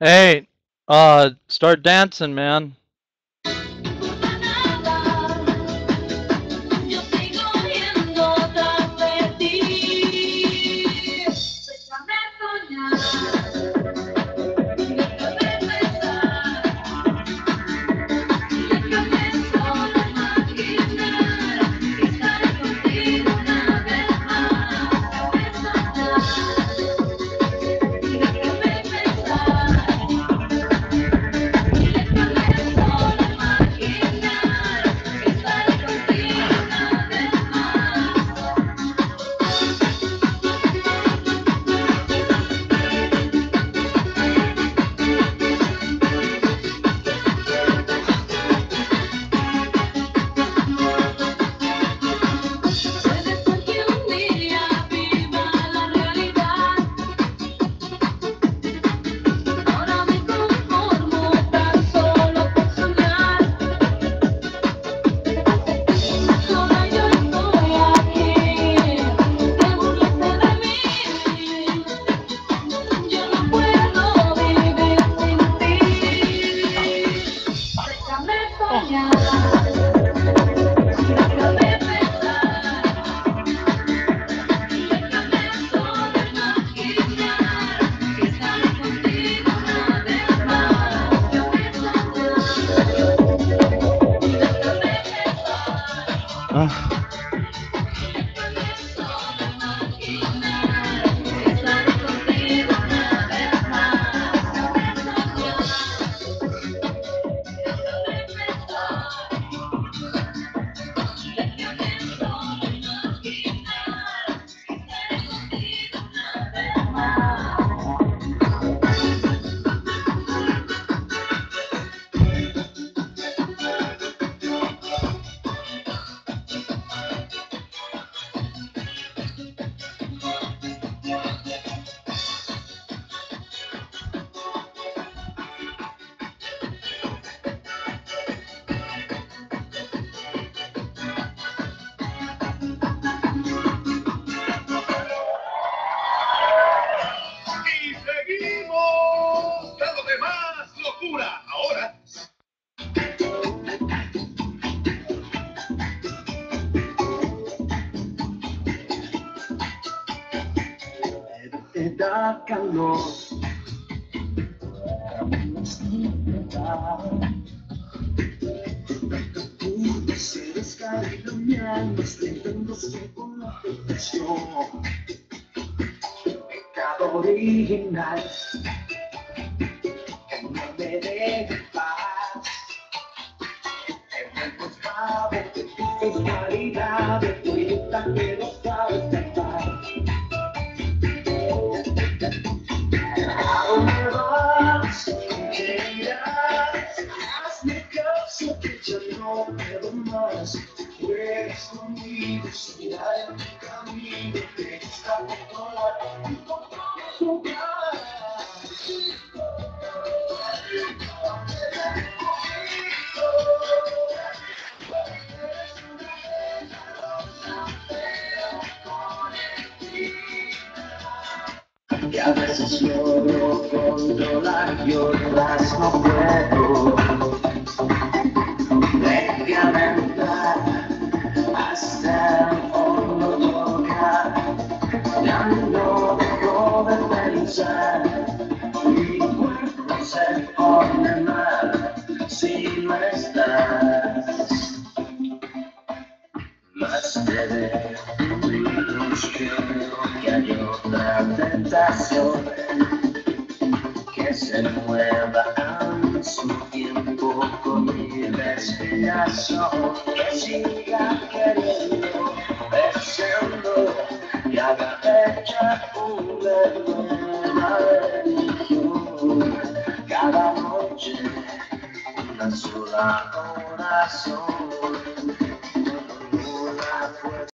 Hey, uh, start dancing, man. Te da calor. Se descarga mi alma, estendiéndose con la perfección. Pecado original, que no me deje paz. En el pavo de tu sexualidad, de tu ya no puedo más. Juegas conmigo, seguirá en mi camino. Te gusta controlar y controlar jugar. Y a veces logro controlar y otras no puedo. Mi cuerpo se pone mal si no estás. Más te descubrimos que hay otra tentación que se mueva al mismo tiempo con mi respiración, que siga Una sola oración.